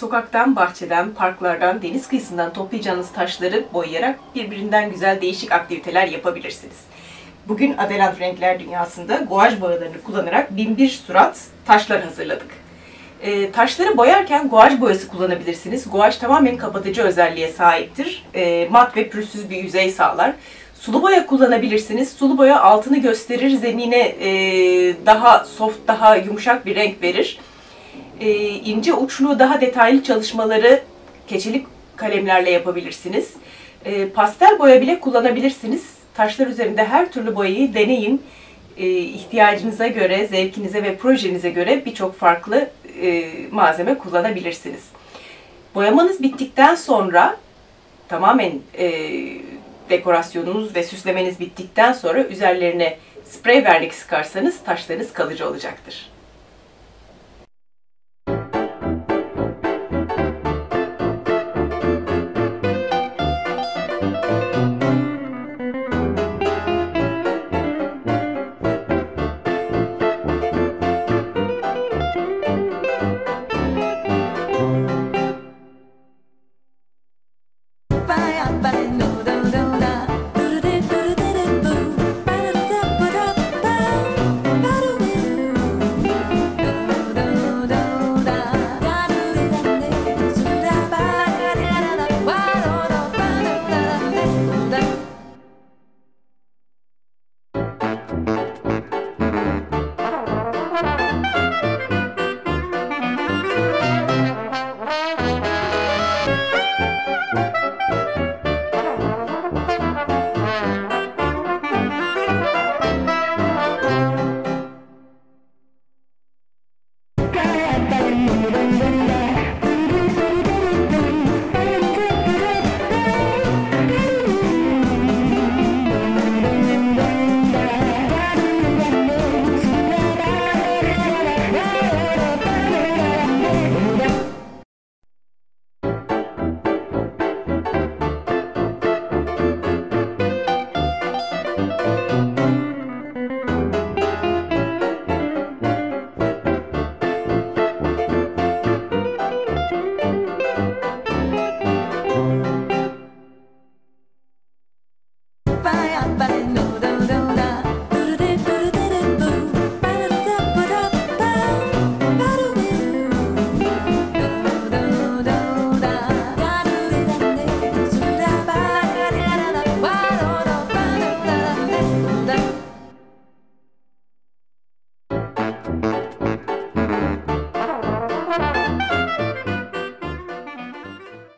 Sokaktan, bahçeden, parklardan, deniz kıyısından toplayacağınız taşları boyayarak birbirinden güzel değişik aktiviteler yapabilirsiniz. Bugün Adelant Renkler Dünyası'nda guaj boyalarını kullanarak binbir surat taşlar hazırladık. E, taşları boyarken guaj boyası kullanabilirsiniz. Guaj tamamen kapatıcı özelliğe sahiptir. E, mat ve pürüzsüz bir yüzey sağlar. Sulu boya kullanabilirsiniz. Sulu boya altını gösterir, zemine e, daha soft, daha yumuşak bir renk verir. E, ince uçlu, daha detaylı çalışmaları keçeli kalemlerle yapabilirsiniz. E, pastel boya bile kullanabilirsiniz. Taşlar üzerinde her türlü boyayı deneyin. E, ihtiyacınıza göre, zevkinize ve projenize göre birçok farklı e, malzeme kullanabilirsiniz. Boyamanız bittikten sonra tamamen e, dekorasyonunuz ve süslemeniz bittikten sonra üzerlerine sprey vernik sıkarsanız taşlarınız kalıcı olacaktır.